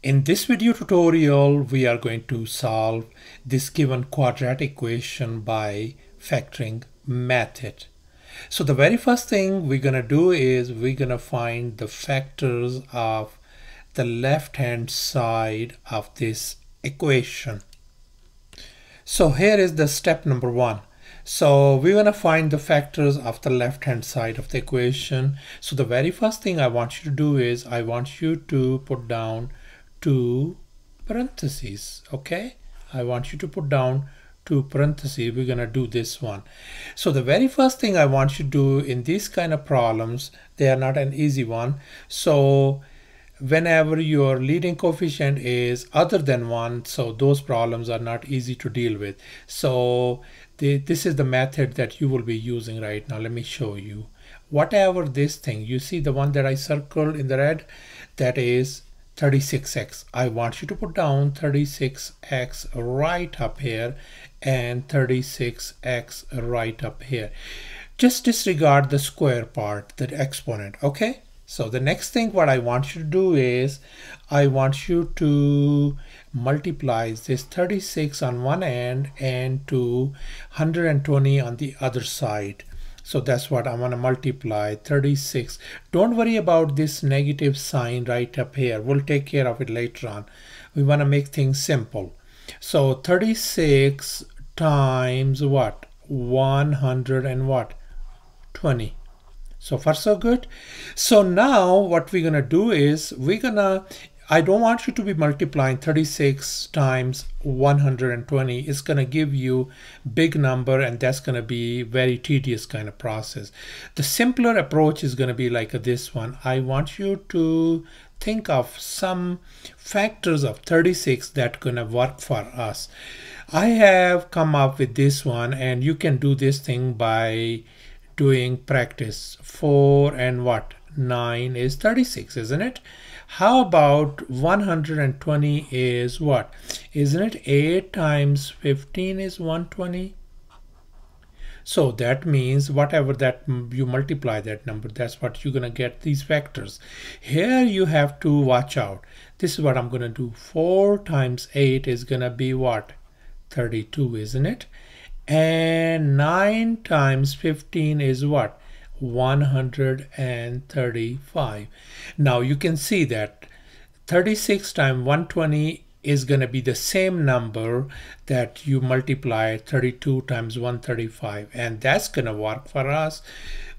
In this video tutorial, we are going to solve this given quadratic equation by factoring method. So the very first thing we're going to do is we're going to find the factors of the left hand side of this equation. So here is the step number one. So we're going to find the factors of the left hand side of the equation. So the very first thing I want you to do is I want you to put down two parentheses. Okay, I want you to put down two parentheses. We're going to do this one. So the very first thing I want you to do in these kind of problems, they are not an easy one. So whenever your leading coefficient is other than one so those problems are not easy to deal with so the, this is the method that you will be using right now let me show you whatever this thing you see the one that I circled in the red that is 36x I want you to put down 36x right up here and 36x right up here. Just disregard the square part the exponent okay? So the next thing what I want you to do is I want you to multiply this 36 on one end and to 120 on the other side. So that's what I'm going to multiply 36. Don't worry about this negative sign right up here. We'll take care of it later on. We want to make things simple. So 36 times what? 100 and what? 20. So far so good. So now what we're gonna do is we're gonna I don't want you to be multiplying 36 times 120. It's going to give you big number and that's going to be very tedious kind of process. The simpler approach is going to be like this one. I want you to think of some factors of 36 that going to work for us. I have come up with this one and you can do this thing by doing practice 4 and what 9 is 36 isn't it? How about 120 is what? Isn't it 8 times 15 is 120 so that means whatever that you multiply that number that's what you're gonna get these factors here you have to watch out. This is what I'm gonna do. 4 times 8 is gonna be what? 32 isn't it? And 9 times 15 is what 135 now you can see that 36 times 120 is going to be the same number that you multiply 32 times 135 and that's going to work for us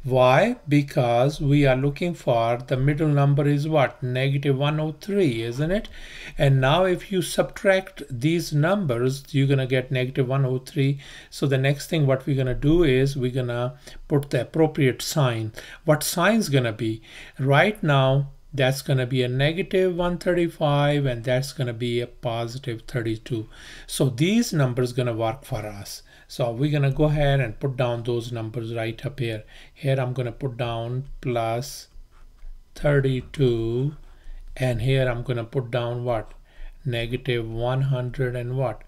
why? Because we are looking for the middle number is what? Negative 103, isn't it? And now if you subtract these numbers, you're going to get negative 103. So the next thing what we're going to do is we're going to put the appropriate sign. What sign is going to be? Right now, that's going to be a negative 135 and that's going to be a positive 32 so these numbers going to work for us so we're going to go ahead and put down those numbers right up here here I'm going to put down plus 32 and here I'm going to put down what negative 100 and what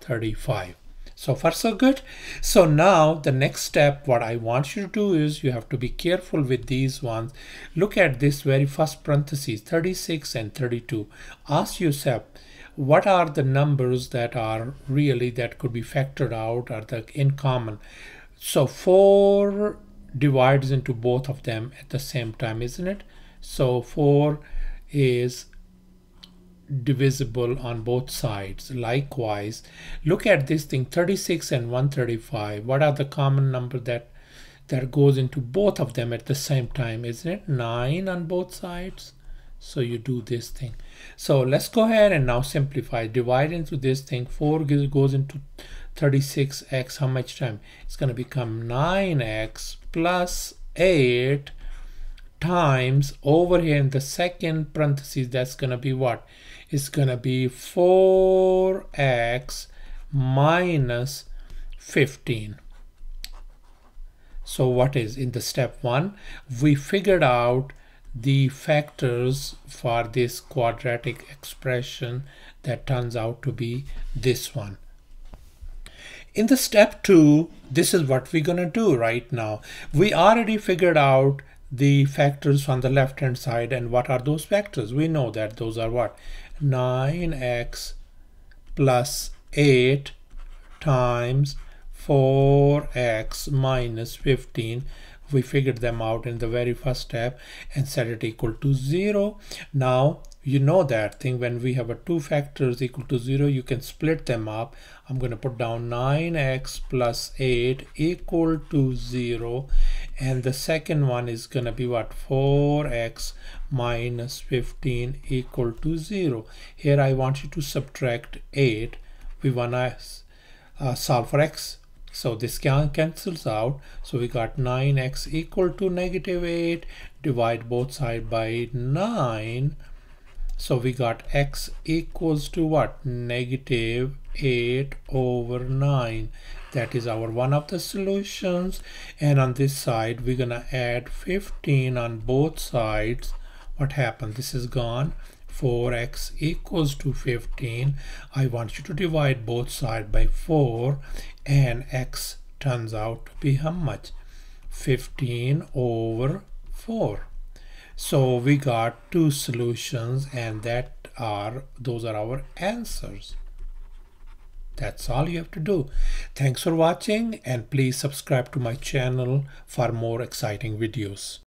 35 so far so good. So now the next step, what I want you to do is you have to be careful with these ones. Look at this very first parentheses, 36 and 32. Ask yourself, what are the numbers that are really that could be factored out or the in common? So 4 divides into both of them at the same time, isn't it? So 4 is divisible on both sides. Likewise, look at this thing 36 and 135. What are the common number that that goes into both of them at the same time? Isn't it 9 on both sides? So you do this thing. So let's go ahead and now simplify. Divide into this thing. 4 goes into 36x. How much time? It's going to become 9x plus 8 times over here in the second parenthesis. That's going to be what? It's going to be 4x minus 15. So what is in the step one? We figured out the factors for this quadratic expression that turns out to be this one. In the step two, this is what we're going to do right now. We already figured out the factors on the left hand side and what are those factors we know that those are what 9x plus 8 times 4x minus 15 we figured them out in the very first step and set it equal to 0 now you know that thing when we have a two factors equal to 0 you can split them up. I'm going to put down 9x plus 8 equal to 0 and the second one is going to be what? 4x minus 15 equal to 0 here I want you to subtract 8 we want to uh, solve for x so this can cancels out so we got 9x equal to negative 8 divide both side by 9 so we got x equals to what? Negative 8 over 9. That is our one of the solutions. And on this side, we're going to add 15 on both sides. What happened? This is gone. 4x equals to 15. I want you to divide both sides by 4 and x turns out to be how much? 15 over 4 so we got two solutions and that are those are our answers that's all you have to do thanks for watching and please subscribe to my channel for more exciting videos